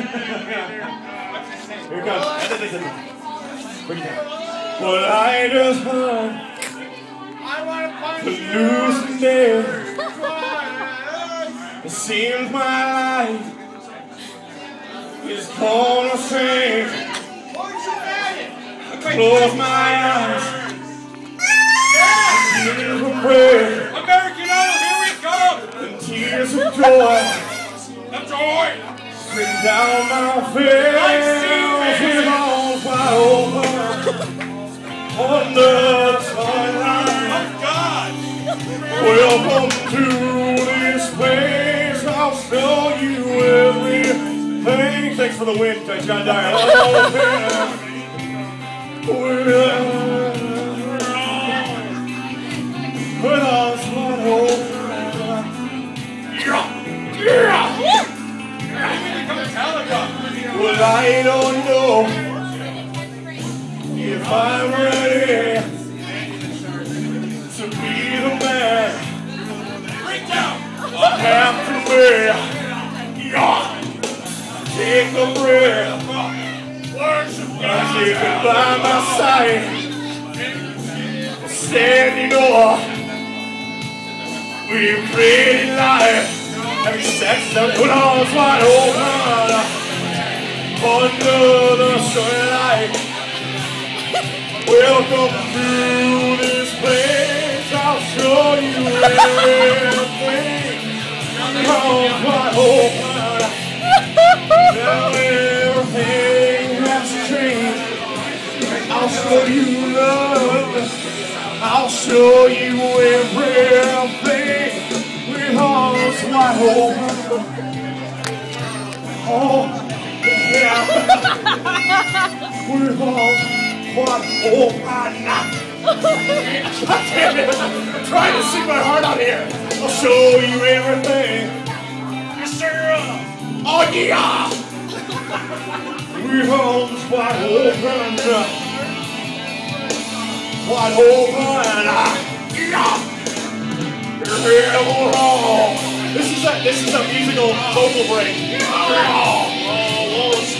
Here it comes. Bring it down. But I just want to lose the day. It seems my life is gonna change. I close my eyes. Tears of prayer American Idol, here we come! and tears of joy. The joy! Stream down my face with arms wide open under the sunlight. Oh God! Welcome to this place. I'll show you everything. Thanks for the wind, thanks God die. With wide open. I don't know if I'm ready to be the man I have to be. Take a breath. I it by my side. Standing over. We pray life. Having sex and put arms wide open. Under the sunlight. Welcome to this place. I'll show you everything. Arms wide open. Now everything has changed. I'll show you love. I'll show you everything with arms wide open. Oh, yeah. with arms wide open. God damn it. I'm trying to sing my heart out here. I'll show you everything. Yes, sir! Oh yeah! With arms wide open. Wide open. Yeah! Here we go. This is a this is a musical vocal break.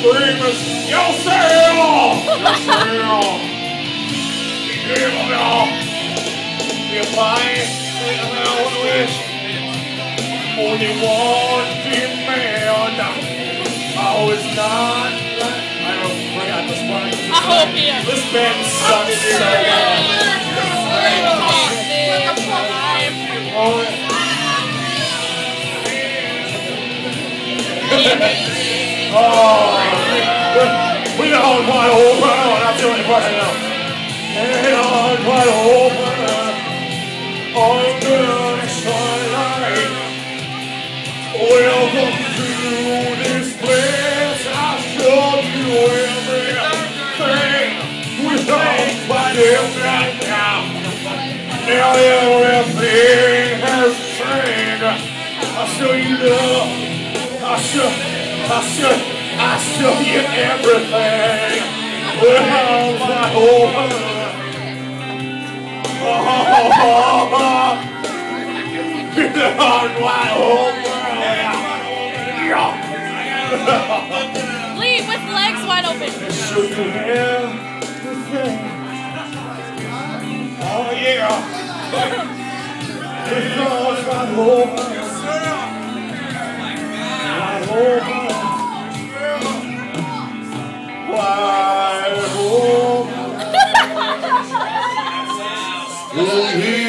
Yeah! Oh, what screamers! Yo, Sarah! Yo, Sarah! Give me all. If I I wish only one demand. Oh, it's not. I don't forgot this part. I hope he This band sucks so bad. Oh, on wide open. I'm doing it right now. And on wide open. Under the sunlight. Welcome to this place. I'll show you everything. With arms wide open now. Now everything has changed. I'll show you love. I'll show, I'll show, I'll show you everything. With arms wide open. Oh, wide open. Yeah. Leave with legs wide open. Show you everything. Oh yeah. Wide open. Oh, yeah.